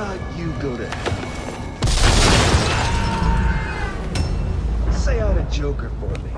about you go to hell? Say out a joker for me.